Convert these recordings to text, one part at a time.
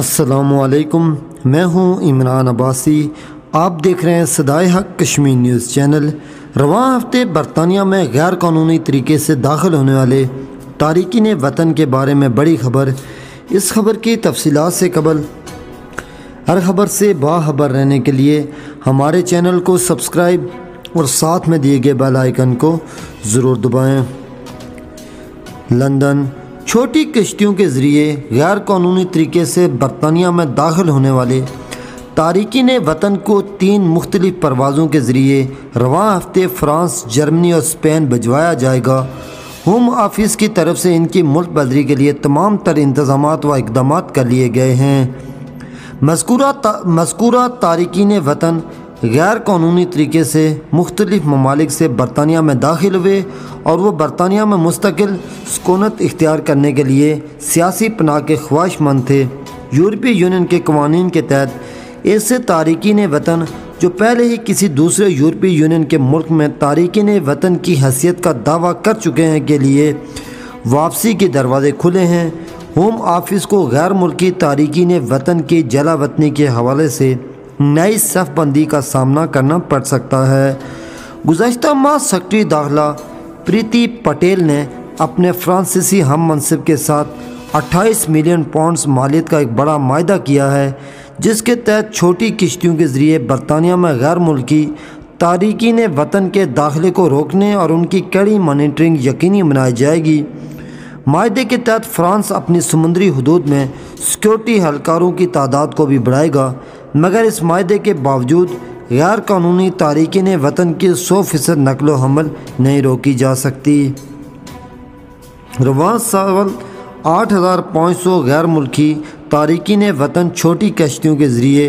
असलकुम मैं हूँ इमरान अब्बासी। आप देख रहे हैं सदाए हक कश्मीर न्यूज़ चैनल। रवा हफ़्ते बरतानिया में गैर कानूनी तरीके से दाखिल होने वाले तारकिन वतन के बारे में बड़ी खबर। इस खबर की तफसीत से कबल। हर खबर से बाखबर रहने के लिए हमारे चैनल को सब्सक्राइब और साथ में दिए गए बेल आइकन को ज़रूर दबाएँ। लंदन छोटी किश्तियों के ज़रिए गैर कानूनी तरीके से बरतानिया में दाखिल होने वाले तारकिन वतन को तीन मुख्तलिफ़ परवाज़ों के ज़रिए रवा हफ़्ते फ्रांस जर्मनी और स्पेन भिजवाया जाएगा। होम ऑफ़िस की तरफ़ से इनकी मुल्क बदरी के लिए तमाम तर इंतज़ाम व इकदाम कर लिए गए हैं। मस्कूरा ता, मस्कूरा तारकिन वतन गैर कानूनी तरीके से मुख्तलिफ़ ममालिक से बरतानिया में दाखिल हुए और वह बरतानिया में मुस्तकिल सकूनत इख्तियार करने के लिए सियासी पनाह के ख्वाहिशमंद थे। यूरोपीय यूनियन के कवानीन के तहत ऐसे तारकिन वतन जो पहले ही किसी दूसरे यूरोपीय यूनियन के मुल्क में तारकिन वतन की हैसियत का दावा कर चुके हैं के लिए वापसी के दरवाजे खुले हैं। होम ऑफ़िस को गैर मुल्की तारकिन वतन की जला वतनी के हवाले से नई सफ़बंदी का सामना करना पड़ सकता है। गुजशत माह सेक्रटरी दाखिला प्रीति पटेल ने अपने फ्रांसीसी हम मनसब के साथ 28 मिलियन पाउंड्स मालियत का एक बड़ा माहा किया है, जिसके तहत छोटी किश्तियों के ज़रिए बरतानिया में गैर मुल्की तारकिन वतन के दाखिले को रोकने और उनकी कड़ी मॉनिटरिंग यकीनी बनाई जाएगी। माहे के तहत फ्रांस अपनी समुद्री हदूद में सिक्योरिटी हलकारों की तादाद को भी बढ़ाएगा, मगर इस माहे के बावजूद गैर कानूनी तारकिन वतन की सौ फ़ीसद नकलो हमल नहीं रोकी जा सकती। रवान सावल आठ हज़ार पाँच सौ गैर मुल्की तारकिन वतन छोटी कश्तियों के ज़रिए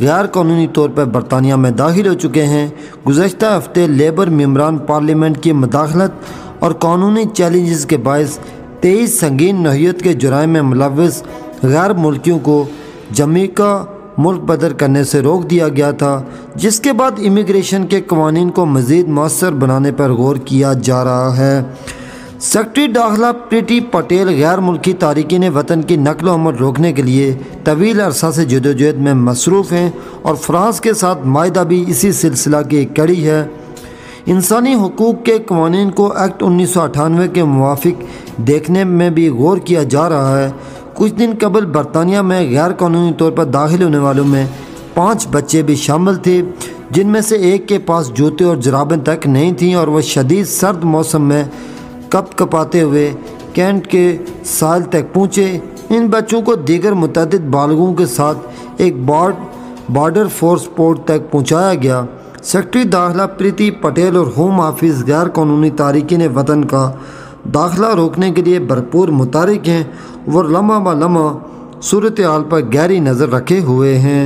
गैर कानूनी तौर पर बरतानिया में दाखिल हो चुके हैं। गुजशत हफ़्ते लेबर मम्बरान पार्लियामेंट की मदाखलत और कानूनी चैलेंजेस के बायस तेईस संगीन नोहियत के जुराम में मुलविस गैर मुल्कियों को जमीका मुल्क बदर करने से रोक दिया गया था, जिसके बाद इमिग्रेशन के कवानीन को मज़ीद मौसर बनाने पर गौर किया जा रहा है। सेक्रटरी दाखिला प्रीति पटेल गैर मुल्की तारकिन वतन की नकल अमल रोकने के लिए तवील अरसा से जदोजहद में मसरूफ़ हैं और फ्रांस के साथ माहा भी इसी सिलसिला की एक कड़ी है। इंसानी हकूक़ के कवानीन को एक्ट उन्नीस सौ अठानवे के मुआफ़ देखने में भी गौर किया जा रहा है। कुछ दिन कबल बरतानिया में गैर कानूनी तौर पर दाखिल होने वालों में पाँच बच्चे भी शामिल थे, जिनमें से एक के पास जूते और जराबें तक नहीं थीं और वह शदीद सर्द मौसम में कप कपाते हुए कैंट के साल तक पहुँचे। इन बच्चों को दीगर मुतद बालगों के साथ एक बॉर्ड, बॉर्डर फोर्स पोर्ट तक पहुँचाया गया। सेक्रटरी दाखिला प्रीति पटेल और होम ऑफ़िस गैर कानूनी तारकिन वतन का दाखिला रोकने के लिए भरपूर मुतारक हैं और लम्हा ब लम्हा सूरत हाल पर गहरी नज़र रखे हुए हैं।